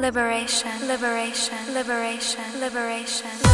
liberation, liberation, liberation, liberation.